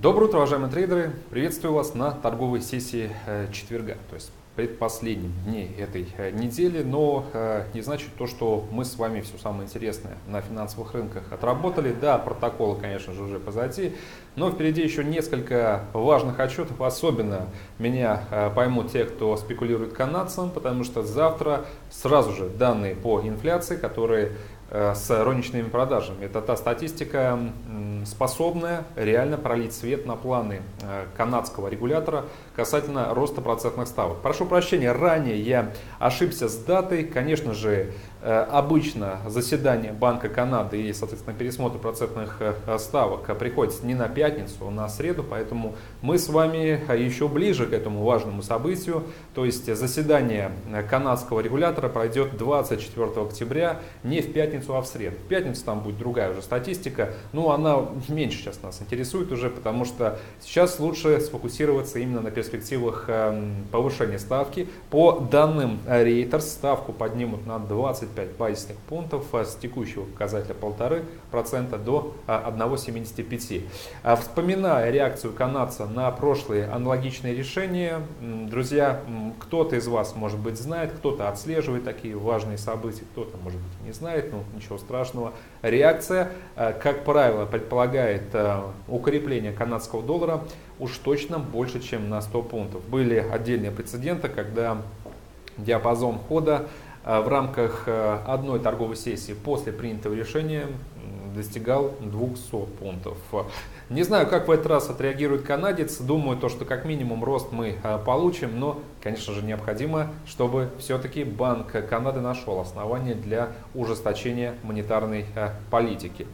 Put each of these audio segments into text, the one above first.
Доброе утро, уважаемые трейдеры! Приветствую вас на торговой сессии э, четверга, то есть предпоследнем дне этой э, недели, но э, не значит то, что мы с вами все самое интересное на финансовых рынках отработали. Да, протоколы, конечно же, уже позади, но впереди еще несколько важных отчетов, особенно меня поймут те, кто спекулирует канадцам, потому что завтра сразу же данные по инфляции, которые с розничными продажами. Это та статистика, способная реально пролить свет на планы э, канадского регулятора касательно роста процентных ставок. Прошу прощения, ранее я ошибся с датой. Конечно же, Э, обычно заседание Банка Канады и, соответственно, пересмотр процентных э, ставок приходится не на пятницу, а на среду, поэтому мы с вами еще ближе к этому важному событию. То есть заседание канадского регулятора пройдет 24 октября, не в пятницу, а в среду. В пятницу там будет другая уже статистика, но она меньше сейчас нас интересует уже, потому что сейчас лучше сфокусироваться именно на перспективах эм, повышения ставки. По данным Reuters ставку поднимут на 20 25 базисных пунктов а с текущего показателя 1,5% до 1,75%. А, вспоминая реакцию канадца на прошлые аналогичные решения, друзья, кто-то из вас, может быть, знает, кто-то отслеживает такие важные события, кто-то, может быть, не знает, но ничего страшного. Реакция, а, как правило, предполагает укрепление канадского доллара уж точно больше, чем на 100 пунктов. Были отдельные прецеденты, когда диапазон хода Э, в рамках э, одной торговой сессии после принятого решения достигал 200 пунктов. Не знаю, как в этот раз отреагирует канадец. Думаю, то, что как минимум рост мы э, получим, но, конечно же, необходимо, чтобы все-таки Банк Канады нашел основания для ужесточения монетарной политики.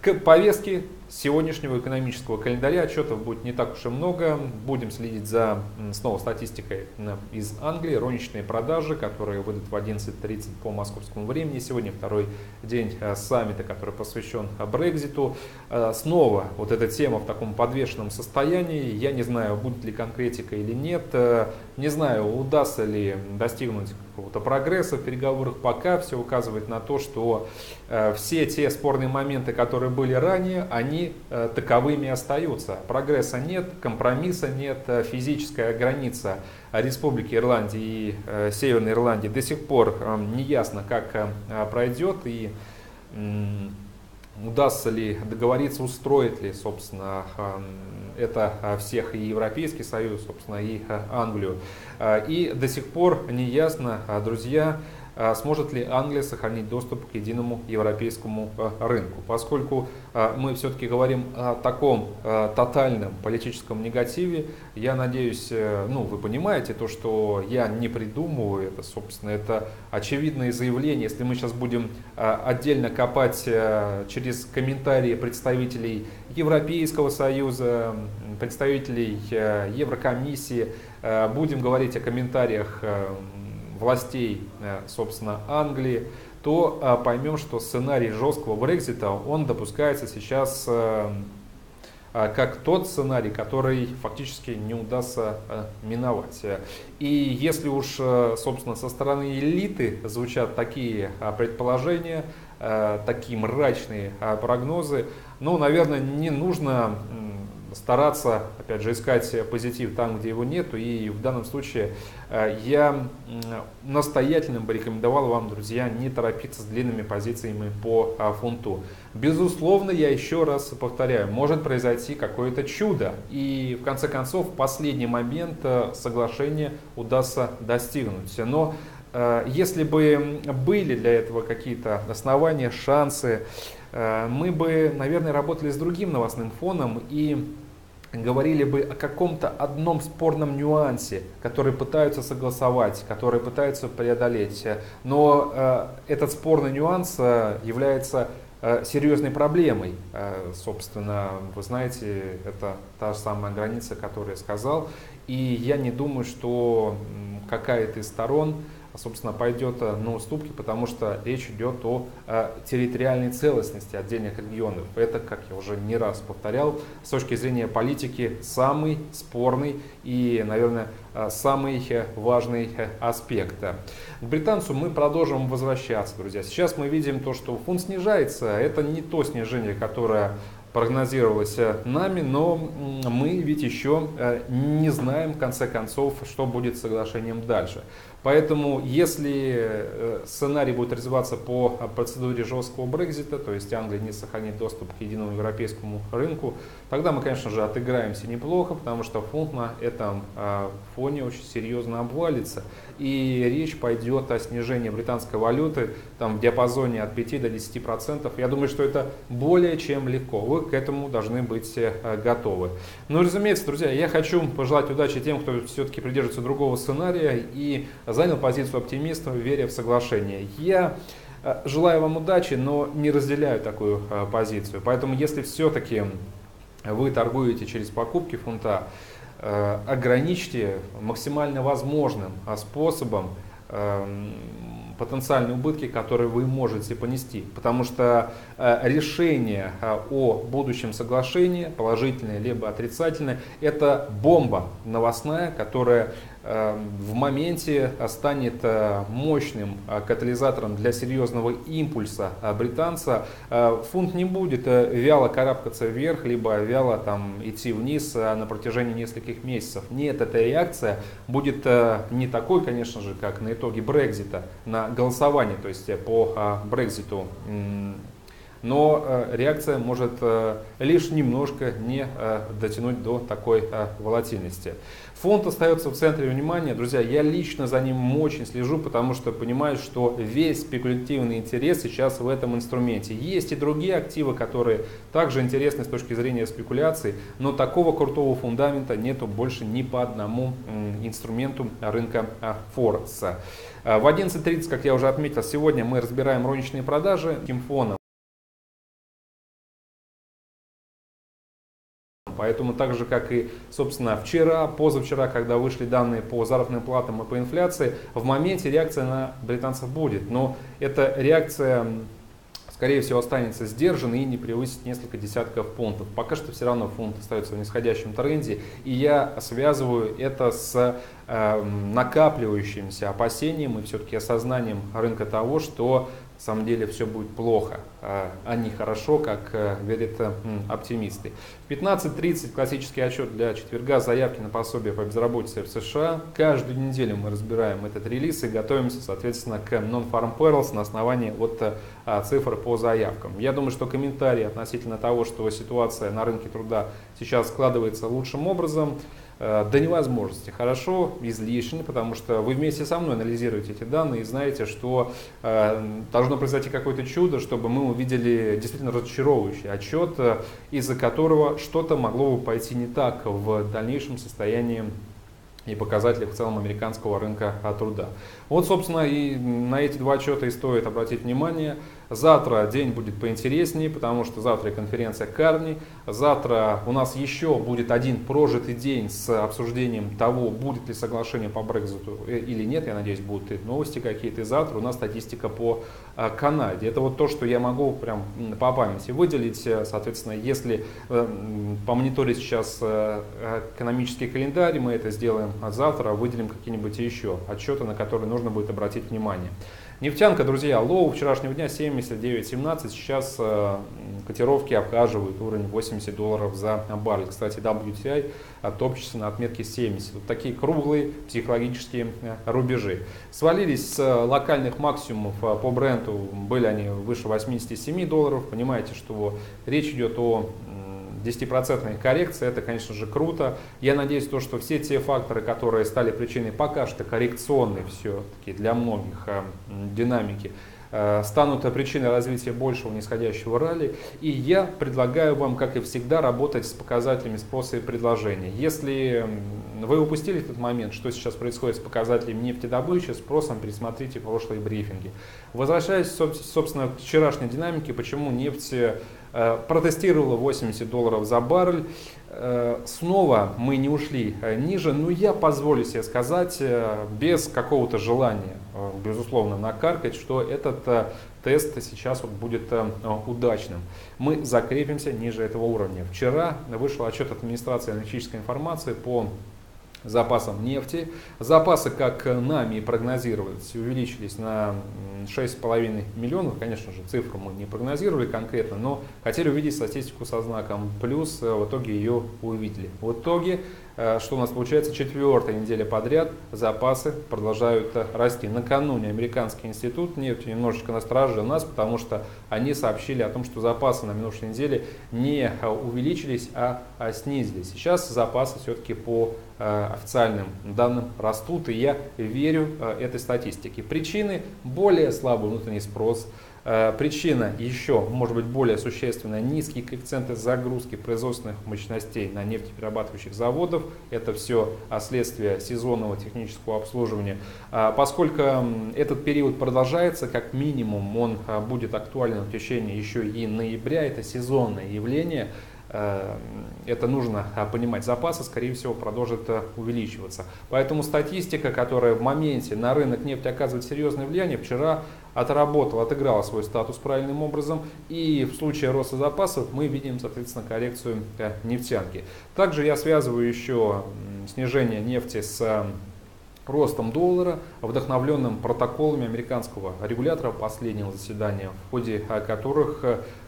К повестке сегодняшнего экономического календаря отчетов будет не так уж и много. Будем следить за снова статистикой из Англии. Роничные продажи, которые выйдут в 11.30 по московскому времени. Сегодня второй день э, саммита, который посвящен Брекзиту. Э, снова вот эта тема в таком подвешенном состоянии. Я не знаю, будет ли конкретика или нет. Э, не знаю, удастся ли достигнуть какого-то прогресса в переговорах. Пока все указывает на то, что все те спорные моменты, которые были ранее, они э, таковыми остаются. Прогресса нет, компромисса нет, э, физическая граница Республики Ирландии и э, Северной Ирландии до сих пор не ясно, как пройдет и удастся ли договориться, устроит ли, собственно, это всех и Европейский Союз, собственно, и Англию. И до сих пор не ясно, друзья, сможет ли Англия сохранить доступ к единому европейскому э, рынку. Поскольку э, мы все-таки говорим о таком э, тотальном политическом негативе, я надеюсь, ну, вы понимаете то, что я не придумываю это, собственно, это очевидное заявление. Если мы сейчас будем отдельно копать через комментарии представителей Европейского Союза, представителей Еврокомиссии, будем говорить о комментариях властей, э, собственно, Англии, то э, поймем, что сценарий жесткого Брекзита, он допускается сейчас э, как тот сценарий, который фактически не удастся миновать. И если уж, собственно, со стороны элиты звучат такие предположения, такие мрачные прогнозы, ну, наверное, не нужно стараться, опять же, искать позитив там, где его нету. И в данном случае э, я настоятельно бы рекомендовал вам, друзья, не торопиться с длинными позициями по а, фунту. Безусловно, я еще раз повторяю, может произойти какое-то чудо. И в конце концов, в последний момент э, соглашение удастся достигнуть. Но э, если бы были для этого какие-то основания, шансы, мы бы, наверное, работали с другим новостным фоном и говорили бы о каком-то одном спорном нюансе, который пытаются согласовать, который пытаются преодолеть. Но э, этот спорный нюанс э, является э, серьезной проблемой. Э, собственно, вы знаете, это та же самая граница, которую я сказал. И я не думаю, что какая-то из сторон собственно, пойдет э, на уступки, потому что речь идет о э, территориальной целостности отдельных регионов. Это, как я уже не раз повторял, с точки зрения политики самый спорный и, наверное, э, самый важный аспект. К британцу мы продолжим возвращаться, друзья. Сейчас мы видим то, что фунт снижается. Это не то снижение, которое прогнозировалось нами, но мы ведь еще не знаем в конце концов, что будет с соглашением дальше. Поэтому, если э, сценарий будет развиваться по процедуре жесткого Брекзита, то есть Англия не сохранит доступ к единому европейскому рынку, тогда мы, конечно же, отыграемся неплохо, потому что фунт на этом э, фоне очень серьезно обвалится. И речь пойдет о снижении британской валюты там, в диапазоне от 5 до 10 процентов. Я думаю, что это более чем легко. Вы к этому должны быть э, готовы. Ну, разумеется, друзья, я хочу пожелать удачи тем, кто все-таки придерживается другого сценария и занял позицию оптимиста, веря в соглашение. Я э, желаю вам удачи, но не разделяю такую э, позицию. Поэтому если все-таки вы торгуете через покупки фунта, э, ограничьте максимально возможным способом потенциальные убытки, которые вы можете понести. Потому что решение о будущем соглашении, положительное либо отрицательное, это бомба новостная, которая в моменте станет э, мощным э, катализатором для серьезного импульса э, британца. Фунт не будет вяло карабкаться вверх, либо вяло там, идти вниз на протяжении нескольких месяцев. Нет, эта реакция будет не такой, конечно же, как на итоге Брекзита, на голосование, то есть по Брекзиту но э, реакция может э, лишь немножко не э, дотянуть до такой волатильности. Фонд остается в центре внимания. Друзья, я лично за ним очень слежу, потому что понимаю, что весь спекулятивный интерес сейчас в этом инструменте. Есть и другие активы, которые также интересны с точки зрения спекуляции, но такого крутого фундамента нету больше ни по одному инструменту рынка Форекса. В 11.30, как я уже отметил, сегодня мы разбираем розничные продажи. Таким Поэтому так же, как и, собственно, вчера, позавчера, когда вышли данные по заработным платам и по инфляции, в моменте реакция на британцев будет. Но эта реакция, скорее всего, останется сдержанной и не превысит несколько десятков пунктов. Пока что все равно фунт остается в нисходящем тренде. И я связываю это с э, накапливающимся опасением и все-таки осознанием рынка того, что самом деле все будет плохо, а, а не хорошо, как э, верят э, оптимисты. В 15.30 классический отчет для четверга, заявки на пособие по безработице в США. Каждую неделю мы разбираем этот релиз и готовимся, соответственно, к Non-Farm Perils на основании вот э, цифр по заявкам. Я думаю, что комментарии относительно того, что ситуация на рынке труда сейчас складывается лучшим образом, до невозможности хорошо, излишне, потому что вы вместе со мной анализируете эти данные и знаете, что э, должно произойти какое-то чудо, чтобы мы увидели действительно разочаровывающий отчет, э, из-за которого что-то могло бы пойти не так в дальнейшем состоянии и показатели в целом американского рынка труда. Вот, собственно, и на эти два отчета и стоит обратить внимание. Завтра день будет поинтереснее, потому что завтра конференция Карни. Завтра у нас еще будет один прожитый день с обсуждением того, будет ли соглашение по Брекзиту э, или нет. Я надеюсь, будут и новости какие-то. И завтра у нас статистика по э, Канаде. Это вот то, что я могу прям по памяти выделить. Соответственно, если э, помониторить сейчас экономический календарь, мы это сделаем завтра, выделим какие-нибудь еще отчеты, на которые нужно будет обратить внимание. Нефтянка, друзья, low вчерашнего дня 79.17, сейчас э, котировки обхаживают уровень 80 долларов за баррель. Кстати, WTI топчется на отметке 70. Вот такие круглые психологические э, рубежи. Свалились с э, локальных максимумов э, по бренду, были они выше 87 долларов. Понимаете, что речь идет о 10% коррекция, это, конечно же, круто. Я надеюсь, то, что все те факторы, которые стали причиной пока что коррекционной все-таки для многих динамики, станут причиной развития большего нисходящего ралли. И я предлагаю вам, как и всегда, работать с показателями спроса и предложения. Если вы упустили этот момент, что сейчас происходит с показателями нефтедобычи, спросом, пересмотрите прошлые брифинги. Возвращаясь, собственно, к вчерашней динамике, почему нефть Э, протестировала 80 долларов за баррель. Э, снова мы не ушли э, ниже, но я позволю себе сказать, без какого-то желания, безусловно, накаркать, что этот тест сейчас вот будет удачным. Мы закрепимся ниже этого уровня. Вчера вышел отчет от администрации аналитической информации по запасам нефти. Запасы, как нами прогнозировались, увеличились на 6,5 миллионов. Конечно же, цифру мы не прогнозировали конкретно, но хотели увидеть статистику со знаком плюс, в итоге ее увидели. В итоге Э, что у нас получается четвертая неделя подряд запасы продолжают э, расти. Накануне американский институт нефти немножечко насторожил нас, потому что они сообщили о том, что запасы на минувшей неделе не э, увеличились, а, а снизились. Сейчас запасы все-таки по официальным данным растут, и я верю этой статистике. Причины более слабый внутренний спрос, Э, причина еще, может быть, более существенная, низкие коэффициенты загрузки производственных мощностей на нефтеперерабатывающих заводов. Это все следствие сезонного технического обслуживания. А поскольку этот период продолжается, как минимум он а, будет актуален в течение еще и ноября, это сезонное явление, Э, это нужно а, понимать, запасы, скорее всего, продолжат э, увеличиваться. Поэтому статистика, которая в моменте на рынок нефти оказывает серьезное влияние, вчера отработала, отыграла свой статус правильным образом. И в случае роста запасов мы видим, соответственно, коррекцию э, нефтянки. Также я связываю еще снижение нефти с ростом доллара, вдохновленным протоколами американского регулятора последнего заседания, в ходе которых,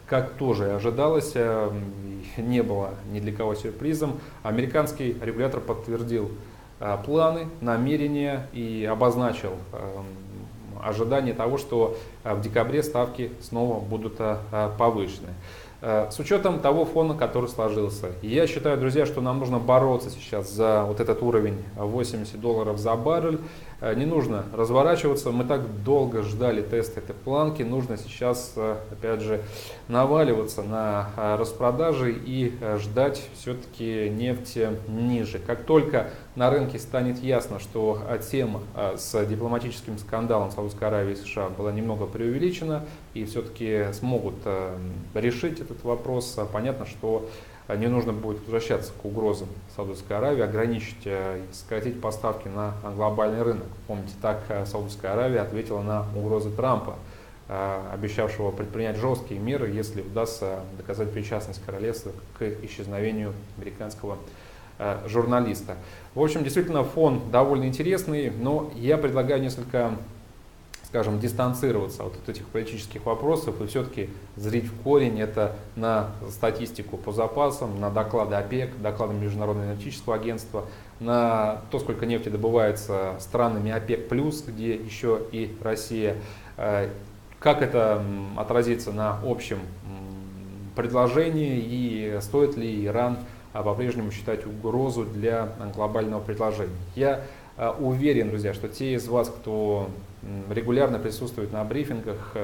как тоже ожидалось, не было ни для кого сюрпризом. Американский регулятор подтвердил э, планы, намерения и обозначил эм, ожидание того, что э, в декабре ставки снова будут э, повышены. С учетом того фона, который сложился, я считаю, друзья, что нам нужно бороться сейчас за вот этот уровень 80 долларов за баррель. Э, не нужно разворачиваться. Мы так долго ждали теста этой планки. Нужно сейчас, э, опять же, наваливаться на э, распродажи и ждать все-таки нефти ниже. Как только на рынке станет ясно, что тема с дипломатическим скандалом Саудовской Аравии и США была немного преувеличена и все-таки смогут решить этот вопрос, понятно, что не нужно будет возвращаться к угрозам Саудовской Аравии, ограничить э, сократить поставки на глобальный рынок. Помните, так э, Саудовская Аравия ответила на угрозы Трампа, э, обещавшего предпринять жесткие меры, если удастся доказать причастность королевства к исчезновению американского журналиста. В общем, действительно, фон довольно интересный, но я предлагаю несколько скажем, дистанцироваться от этих политических вопросов и все-таки зрить в корень это на статистику по запасам, на доклады ОПЕК, доклады Международного энергетического агентства, на то, сколько нефти добывается странами ОПЕК+, где еще и Россия, э, как это отразится на общем предложении и стоит ли Иран по-прежнему считать угрозу для глобального предложения. Я э, уверен, друзья, что те из вас, кто регулярно присутствуют на брифингах,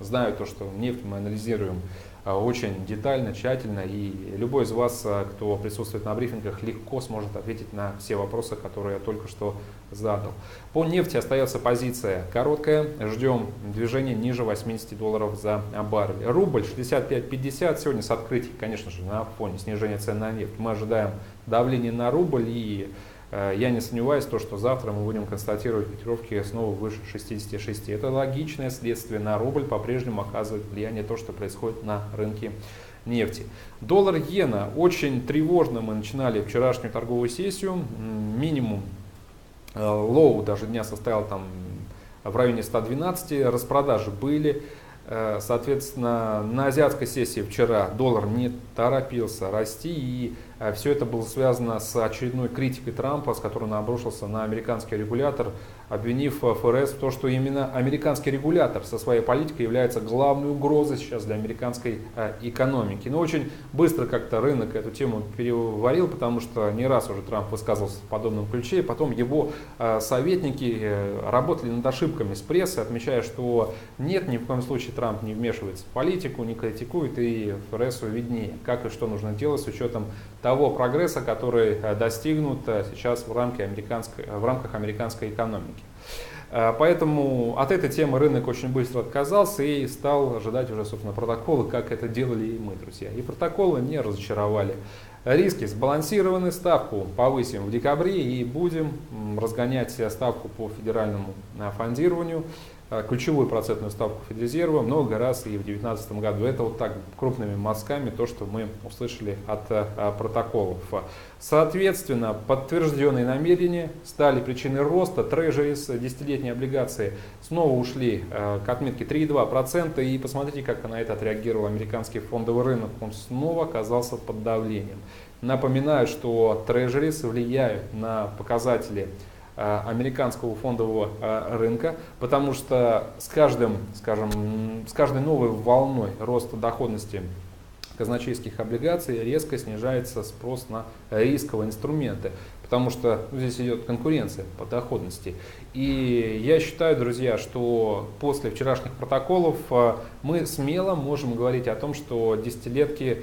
знают то, что нефть мы анализируем э, очень детально, тщательно, и любой из вас, э, кто присутствует на брифингах, легко сможет ответить на все вопросы, которые я только что задал. По нефти остается позиция короткая, ждем движения ниже 80 долларов за баррель. Рубль 65.50, сегодня с открытий, конечно же, на фоне снижения цен на нефть, мы ожидаем давления на рубль и я не сомневаюсь, то, что завтра мы будем констатировать котировки снова выше 66. Это логичное следствие на рубль по-прежнему оказывает влияние то, что происходит на рынке нефти. Доллар-иена. Очень тревожно мы начинали вчерашнюю торговую сессию. Минимум э, low даже дня составил там в районе 112. Распродажи были. Э, соответственно, на азиатской сессии вчера доллар не торопился расти и Э, Все это было связано с очередной критикой Трампа, с которой он обрушился на американский регулятор, обвинив ФРС в том, что именно американский регулятор со своей политикой является главной угрозой сейчас для американской э, экономики. Но очень быстро как-то рынок эту тему переварил, потому что не раз уже Трамп высказывался в подобном ключе, и потом его э, советники работали над ошибками с прессой, отмечая, что нет, ни в коем случае Трамп не вмешивается в политику, не критикует, и ФРСу виднее, как и что нужно делать с учетом того, прогресса, который э, достигнут э, сейчас в, рамке американской, в рамках американской экономики. Э, поэтому от этой темы рынок очень быстро отказался и стал ожидать уже, собственно, протоколы, как это делали и мы, друзья. И протоколы не разочаровали. Риски сбалансированы, ставку повысим в декабре и будем разгонять ставку по федеральному фондированию. Э, ключевую процентную ставку Федрезерва много раз и в 2019 году. Это вот так крупными мазками то, что мы услышали от протоколов. Соответственно, подтвержденные намерения стали причиной роста. Трежерис, десятилетние облигации, снова ушли к отметке 3,2%. И посмотрите, как на это отреагировал американский фондовый рынок. Он снова оказался под давлением. Напоминаю, что трежерис влияют на показатели э, американского фондового э, рынка, потому что с, каждым, скажем, с каждой новой волной роста доходности казначейских облигаций резко снижается спрос на рисковые инструменты, потому что ну, здесь идет конкуренция по доходности. И я считаю, друзья, что после вчерашних протоколов э, мы смело можем говорить о том, что десятилетки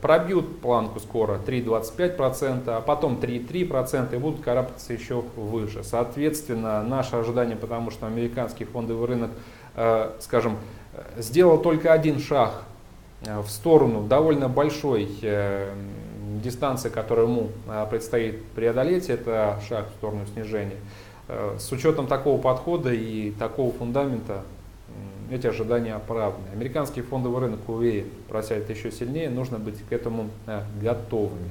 пробьют планку скоро 3,25%, а потом 3,3% и будут карабкаться еще выше. Соответственно, наше ожидание, потому что американский фондовый рынок, э, скажем, сделал только один шаг э, в сторону довольно большой дистанции, которую ему предстоит преодолеть, это шаг в сторону снижения. С учетом такого подхода и такого фундамента эти ожидания оправданы. Американский фондовый рынок уверен, просядет еще сильнее, нужно быть к этому э, готовыми.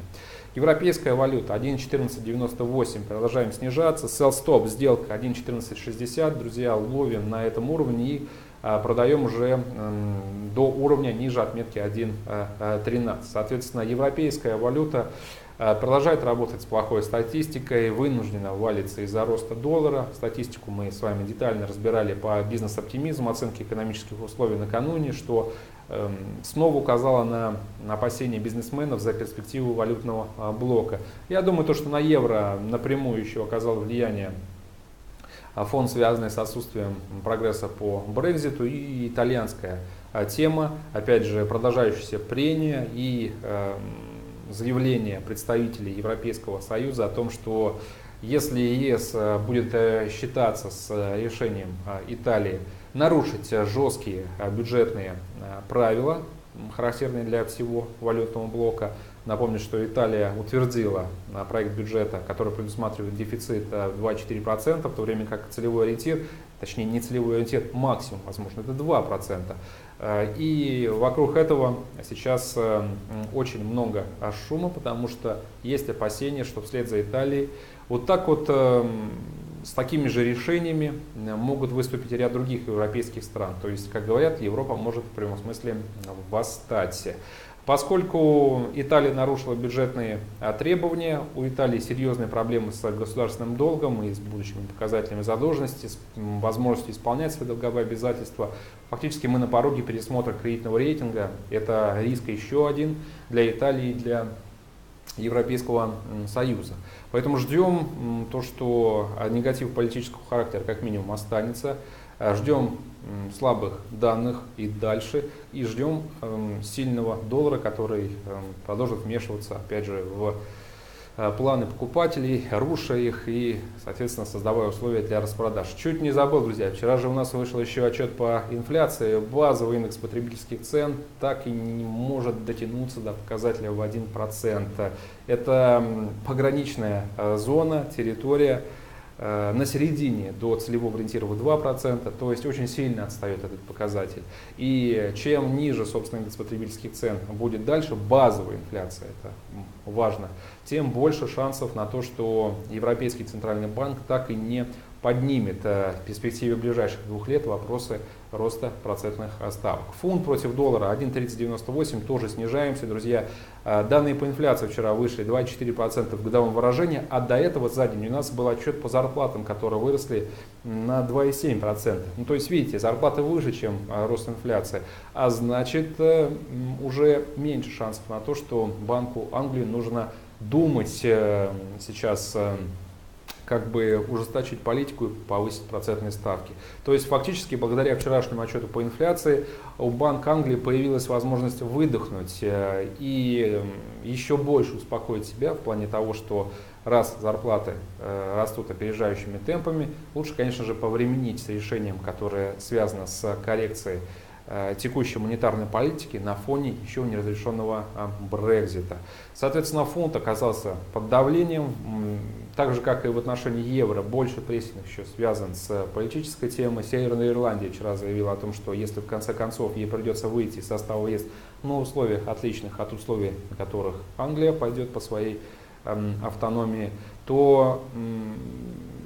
Европейская валюта 1.1498, продолжаем снижаться. Sell stop, сделка 1.1460, друзья, ловим на этом уровне и э, продаем уже до уровня ниже отметки 1.13. Э, Соответственно, европейская валюта продолжает работать с плохой статистикой, вынуждена валиться из-за роста доллара. Статистику мы с вами детально разбирали по бизнес-оптимизму, оценке экономических условий накануне, что эм, снова указала на, опасения бизнесменов за перспективу валютного э, блока. Я думаю, то, что на евро напрямую еще оказало влияние э, фонд, связанный с отсутствием прогресса по Брекзиту и итальянская тема, опять же, продолжающиеся прения и э, заявление представителей Европейского Союза о том, что если ЕС э, будет э, считаться с э, решением Италии нарушить жесткие бюджетные правила, характерные для всего валютного блока, Напомню, что Италия утвердила проект бюджета, который предусматривает дефицит в 2-4%, в то время как целевой ориентир, точнее не целевой ориентир, максимум, возможно, это 2%. Э, и вокруг этого сейчас э, очень много шума, потому что есть опасения, что вслед за Италией вот так вот э, с такими же решениями могут выступить ряд других европейских стран. То есть, как говорят, Европа может в прямом смысле восстать. Поскольку Италия нарушила бюджетные а, требования, у Италии серьезные проблемы с государственным долгом и с будущими показателями задолженности, с возможностью исполнять свои долговые обязательства, фактически мы на пороге пересмотра кредитного рейтинга. Это риск еще один для Италии и для Европейского Союза. Поэтому ждем то, что негатив политического характера как минимум останется. Э, ждем слабых данных и дальше. И ждем эм, сильного доллара, который эм, продолжит вмешиваться, опять же, в э, планы покупателей, руша их и, соответственно, создавая условия для распродаж. Чуть не забыл, друзья, вчера же у нас вышел еще отчет по инфляции. Базовый индекс потребительских цен так и не может дотянуться до показателя в 1%. Это пограничная э, зона, территория, на середине до целевого ориентира 2%, то есть очень сильно отстает этот показатель. И чем ниже, собственно, индекс потребительских цен будет дальше, базовая инфляция, это важно, тем больше шансов на то, что Европейский центральный банк так и не поднимет э, в перспективе ближайших двух лет вопросы роста процентных ставок. Фунт против доллара 1.3098 тоже снижаемся, друзья. Э, данные по инфляции вчера вышли 2,4% в годовом выражении, а до этого за день у нас был отчет по зарплатам, которые выросли на 2,7%. Ну, то есть, видите, зарплаты выше, чем э, рост инфляции, а значит уже меньше шансов на то, что Банку Англии нужно думать сейчас как бы ужесточить политику и повысить процентные ставки. То есть фактически благодаря вчерашнему отчету по инфляции у Банка Англии появилась возможность выдохнуть э, и еще больше успокоить себя в плане того, что раз зарплаты э, растут опережающими темпами, лучше, конечно же, повременить с решением, которое связано с коррекцией Э, текущей монетарной политики на фоне еще неразрешенного а, Брекзита. Соответственно, фунт оказался под давлением, так же, как и в отношении евро, больше прессинг еще связан с политической темой. Северная Ирландия вчера заявила о том, что если в конце концов ей придется выйти из состава ЕС на условиях отличных от условий, на которых Англия пойдет по своей эм, автономии, то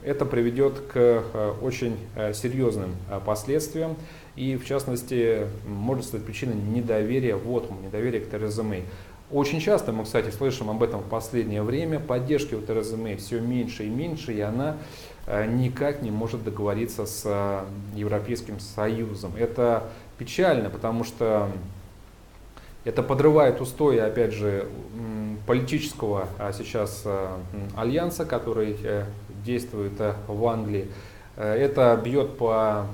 это приведет к э, очень э, серьезным последствиям и в частности может стать причиной недоверия вотуму, недоверия к Тереза Мэй. Очень часто мы, кстати, слышим об этом в последнее время. Поддержки у Терезы Мэй все меньше и меньше, и она э, никак не может договориться с э, Европейским Союзом. Это печально, потому что это подрывает устои, опять же, политического а сейчас э, альянса, который действует в Англии. Это бьет по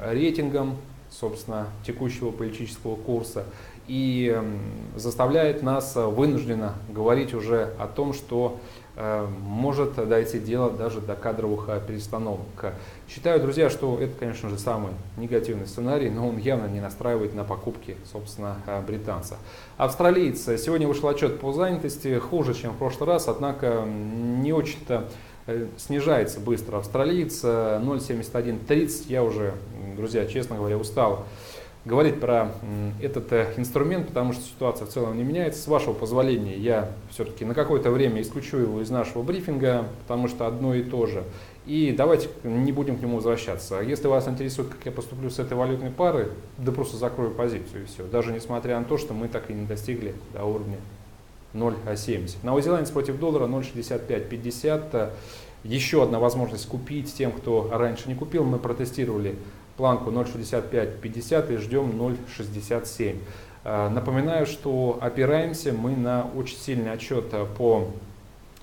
рейтингам собственно, текущего политического курса и заставляет нас э, вынужденно говорить уже о том, что э, может дойти дело даже до кадровых э, перестановок. Считаю, друзья, что это, конечно же, самый негативный сценарий, но он явно не настраивает на покупки, собственно, британца. Австралиец. Сегодня вышел отчет по занятости, хуже, чем в прошлый раз, однако не очень-то снижается быстро. Австралиец 0,7130, я уже друзья, честно говоря, устал говорить про этот э, инструмент, потому что ситуация в целом не меняется. С вашего позволения я все-таки на какое-то время исключу его из нашего брифинга, потому что одно и то же. И давайте не будем к нему возвращаться. Если вас интересует, как я поступлю с этой валютной пары, да просто закрою позицию и все. Даже несмотря на то, что мы так и не достигли до уровня 0,70. Новозеландец против доллара 0,6550. Еще одна возможность купить тем, кто раньше не купил. Мы протестировали планку 0,6550 и ждем 0,67. Э, напоминаю, что опираемся мы на очень сильный отчет э, по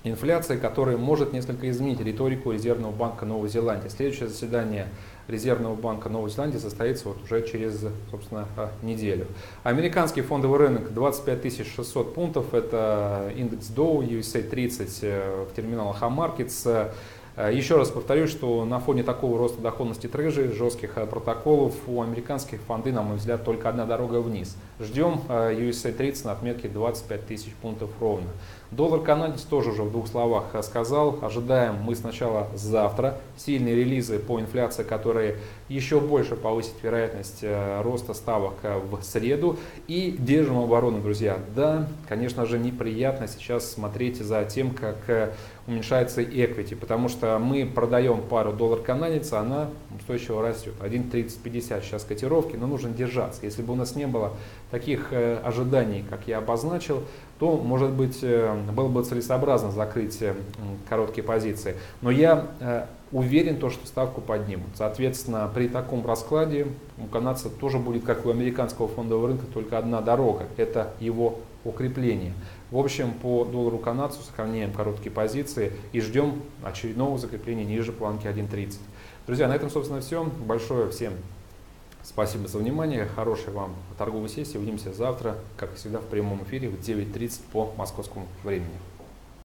инфляции, который может несколько изменить риторику Резервного банка Новой Зеландии. Следующее заседание Резервного банка Новой Зеландии состоится вот уже через, собственно, э, неделю. Американский фондовый рынок 25 600 пунктов, это индекс Dow, USA 30 в терминалах AMarkets. Э, еще раз повторюсь, что на фоне такого роста доходности трэжи, жестких э, протоколов, у американской фонды, на мой взгляд, только одна дорога вниз. Ждем USA 30 на отметке 25 тысяч пунктов ровно. Доллар канадец тоже уже в двух словах сказал. Ожидаем мы сначала завтра сильные релизы по инфляции, которые еще больше повысят вероятность э, роста ставок э, в среду. И держим оборону, друзья. Да, конечно же, неприятно сейчас смотреть за тем, как э, уменьшается equity, потому что мы продаем пару доллар канадец, она устойчиво растет. 1.3050 сейчас котировки, но нужно держаться. Если бы у нас не было таких ожиданий, как я обозначил, то, может быть, э, было бы целесообразно закрыть э, короткие позиции. Но я э, уверен, то, что ставку поднимут. Соответственно, при таком раскладе у канадца тоже будет, как у американского фондового рынка, только одна дорога. Это его укрепление. В общем, по доллару канадцу сохраняем короткие позиции и ждем очередного закрепления ниже планки 1.30. Друзья, на этом, собственно, все. Большое всем Спасибо за внимание, хорошей вам торговой сессии. Увидимся завтра, как всегда, в прямом эфире в 9.30 по московскому времени.